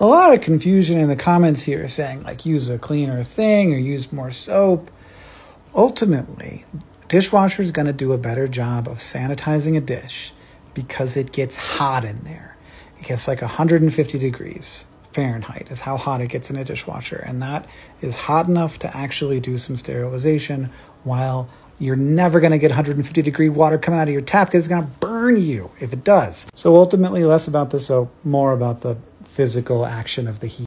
a lot of confusion in the comments here saying like use a cleaner thing or use more soap. Ultimately, dishwasher is going to do a better job of sanitizing a dish because it gets hot in there. It gets like 150 degrees Fahrenheit is how hot it gets in a dishwasher. And that is hot enough to actually do some sterilization while you're never going to get 150 degree water coming out of your tap because it's going to burn you if it does. So ultimately, less about the soap, more about the physical action of the heat.